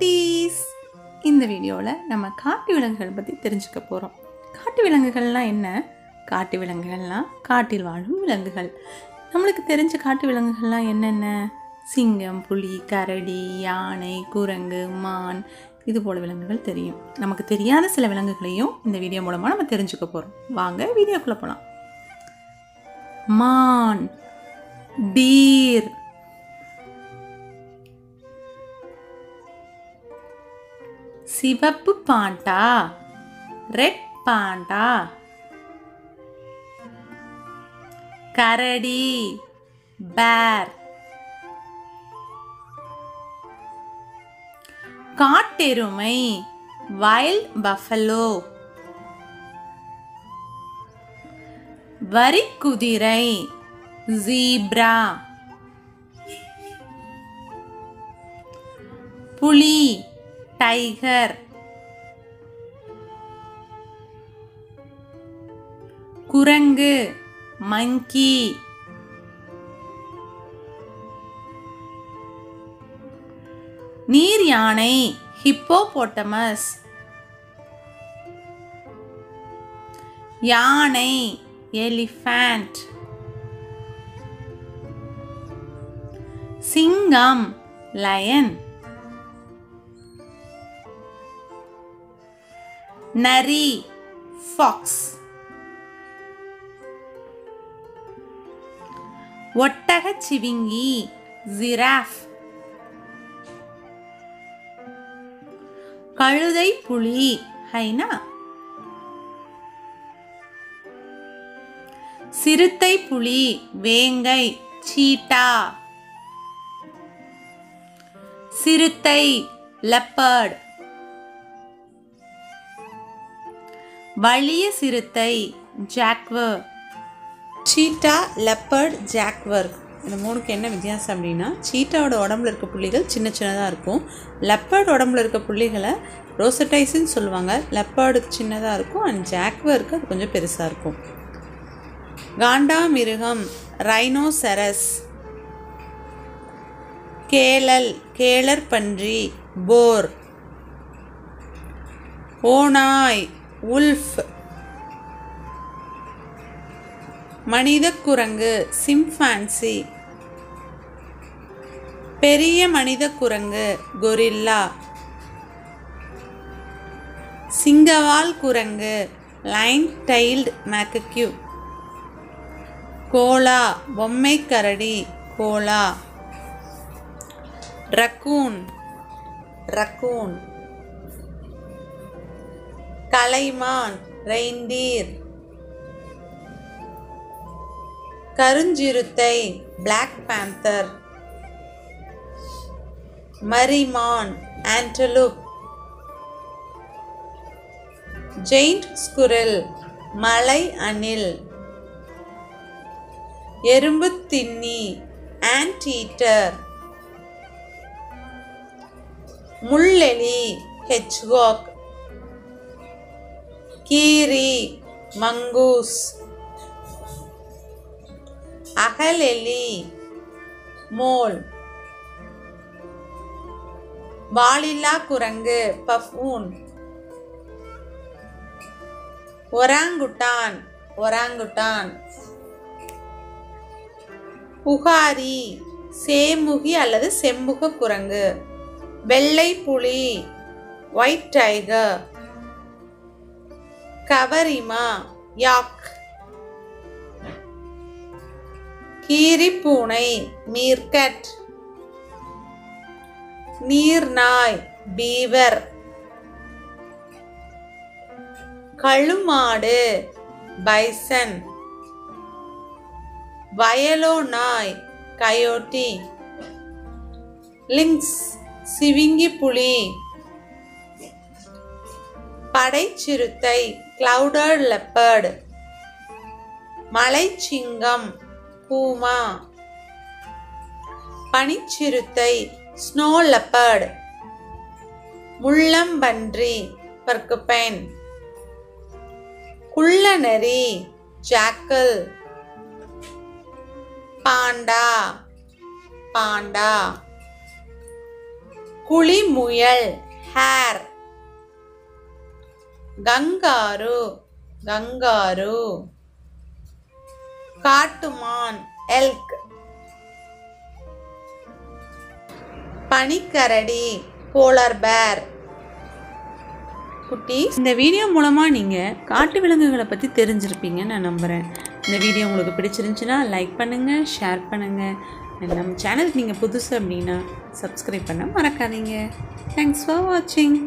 குட்டீஸ். இந்த வீடியோவில் நம்ம காட்டு விலங்குகள் பற்றி தெரிஞ்சுக்க போகிறோம் காட்டு விலங்குகள்லாம் என்ன? காட்டு விலங்குகள்லாம் காட்டில் வாழும் விலங்குகள். நம்மளுக்கு தெரிஞ்ச காட்டு விலங்குகள்லாம் என்னென்ன? சிங்கம் புலி கரடி யானை குரங்கு மான். இது போல விலங்குகள் தெரியும். நமக்கு தெரியாத சில விலங்குகளையும் இந்த வீடியோ மூலமாக நம்ம தெரிஞ்சுக்க போகிறோம் வாங்க வீடியோக்குள்ளே போகலாம் மான் டீர் சிவப்பு பாண்டா. ரெட் பாண்டா. கரடி. பேர். காட்டெருமை. Wild buffalo. வரிக்குதிரை. ஜீப்ரா. புலி. டைகர். குரங்கு மங்கி. நீர் யானை ஹிப்போபோட்டமஸ். யானை எலிஃபண்ட். சிங்கம் லயன். நரி ஃபாக்ஸ் ஒட்டக சிவிங்கி ஜிராஃப் கழுதை புலி ஹைனா. சிறுத்தை புலி வேங்கை சீட்டா. சிறுத்தை லெப்பர்ட் வலிய சிறுத்தை ஜாக்வர் சீட்டா லெப்பர்ட் ஜாக்வர் இந்த மூணுக்கு என்ன வித்தியாசம் அப்படின்னா சீட்டாவோட உடம்புல இருக்க புள்ளிகள் சின்ன சின்னதாக இருக்கும். லெப்பர்ட் உடம்புல இருக்க புள்ளிகளை ரோசடைஸ்ன்னு சொல்லுவாங்க. லெப்பர்டுக்கு சின்னதாக இருக்கும் அண்ட் ஜாக்வருக்கு அது கொஞ்சம் பெருசாக இருக்கும். காண்டா மிருகம் ரைனோசரஸ் கேளல் கேளர் பன்றி போர் ஓநாய் உல்ஃப். மனித குரங்கு சிம்ஃபான்சி. பெரிய மனித குரங்கு கொரில்லா. சிங்கவால் குரங்கு லைன் டைல்டு மேக்கக்யூ. கோலா பொம்மை கரடி கோலா. ரக்கூன். ரக்கூன். கலைமான் ரெயின்டீர் கருஞ்சிறுத்தை பிளாக் பேந்தர் மரிமான் ஆண்டலுப் ஜெயிண்ட் ஸ்குரில் மலை அணில். எறும்பு தின்னி ஆன்டீட்டர் முள்ளெலி ஹெச்காக் கீரி மங்கூஸ் அகலெலி மோல் வாலில்லா குரங்கு பஃபூன் ஒராங்குட்டான் ஒராங்குட்டான் புகாரி சேமுகி அல்லது செம்புக குரங்கு வெள்ளை புலி ஒயிட் டைகர் கவரிமா யாக். கீரிப்பூனை மீர்கட். நீர்நாய் பீவர். கழுமாடு பைசன். வயலோ நாய் கயோட்டி. லிங்க்ஸ் சிவிங்கி புலி. படைச்சிறுத்தை கிளவுடர் லெப்பர்டு மலைச்சிங்கம் பூமா பனிச்சிறுத்தை ஸ்னோ லெப்பர்டு முள்ளம்பன்றி பர்குபென் குள்ளநரி ஜாக்கல் பாண்டா பாண்டா. குளிமுயல் ஹேர் கங்காரு கங்காரு. காட்டுமான் எல்க் பனிக்கரடி போலர் பேர் குட்டி இந்த வீடியோ மூலமாக நீங்கள் காட்டு விலங்குகளை பற்றி தெரிஞ்சிருப்பீங்கன்னு நான் நம்புகிறேன் இந்த வீடியோ உங்களுக்கு பிடிச்சிருந்துச்சுன்னா லைக் பண்ணுங்கள் ஷேர் பண்ணுங்கள் நம்ம சேனலுக்கு நீங்கள் புதுசு அப்படின்னா சப்ஸ்கிரைப் பண்ண மறக்காதீங்க. தேங்க்ஸ் ஃபார் வாட்சிங்